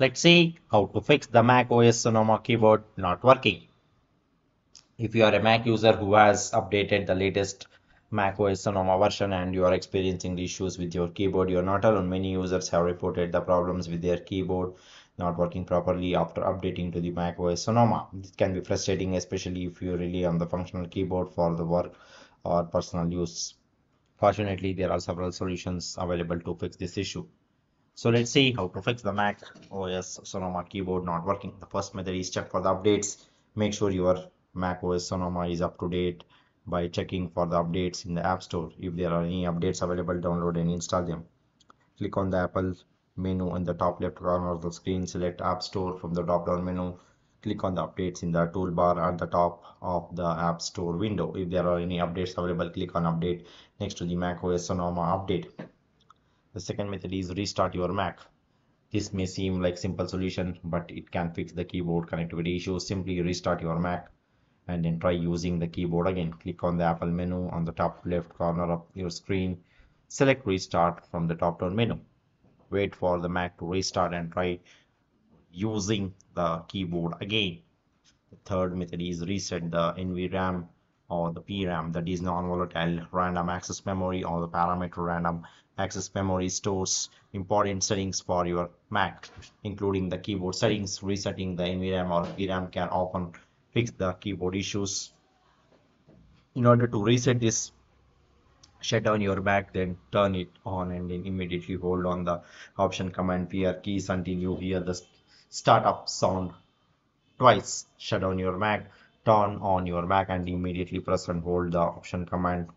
Let's see how to fix the Mac OS Sonoma keyboard not working. If you are a Mac user who has updated the latest Mac OS Sonoma version and you are experiencing issues with your keyboard, you are not alone. Many users have reported the problems with their keyboard not working properly after updating to the Mac OS Sonoma. This can be frustrating, especially if you rely on the functional keyboard for the work or personal use. Fortunately, there are several solutions available to fix this issue. So let's see how to fix the Mac OS Sonoma keyboard not working. The first method is check for the updates. Make sure your Mac OS Sonoma is up to date by checking for the updates in the App Store. If there are any updates available, download and install them. Click on the Apple menu in the top left corner of the screen. Select App Store from the drop down menu. Click on the updates in the toolbar at the top of the App Store window. If there are any updates available, click on Update next to the Mac OS Sonoma update. The second method is restart your Mac. This may seem like simple solution, but it can fix the keyboard connectivity issue. Simply restart your Mac and then try using the keyboard again. Click on the Apple menu on the top left corner of your screen. Select restart from the top down menu. Wait for the Mac to restart and try using the keyboard again. The third method is reset the NVRAM or the PRAM that is non-volatile random access memory or the parameter random access memory stores important settings for your Mac including the keyboard settings resetting the NVRAM or PRAM can often fix the keyboard issues. In order to reset this shut down your Mac then turn it on and then immediately hold on the option command PR keys until you hear the startup sound. Twice shut down your Mac turn on your Mac and immediately press and hold the option command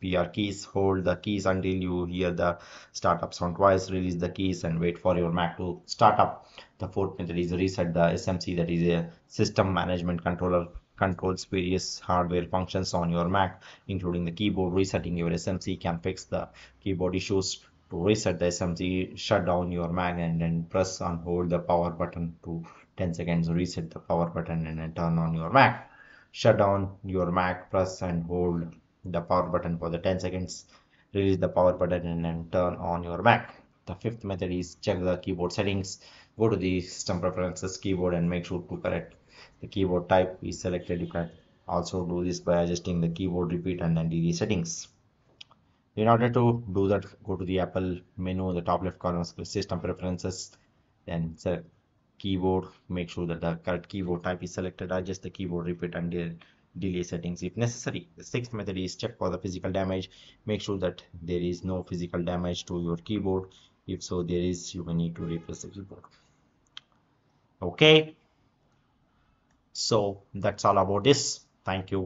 PR keys. Hold the keys until you hear the startup sound twice. Release the keys and wait for your Mac to start up. The fourth method is reset the SMC that is a system management controller controls various hardware functions on your Mac including the keyboard. Resetting your SMC can fix the keyboard issues. To reset the SMC, shut down your Mac and then press and hold the power button to 10 seconds. Reset the power button and then turn on your Mac shut down your Mac, press and hold the power button for the 10 seconds, release the power button and then turn on your Mac. The fifth method is check the keyboard settings, go to the system preferences keyboard and make sure to correct the keyboard type is selected. You can also do this by adjusting the keyboard repeat and then DD settings. In order to do that, go to the Apple menu, the top left corner, system preferences, then select keyboard make sure that the correct keyboard type is selected adjust the keyboard repeat and delay settings if necessary. The sixth method is check for the physical damage make sure that there is no physical damage to your keyboard. If so there is you may need to replace the keyboard. Okay. So that's all about this. Thank you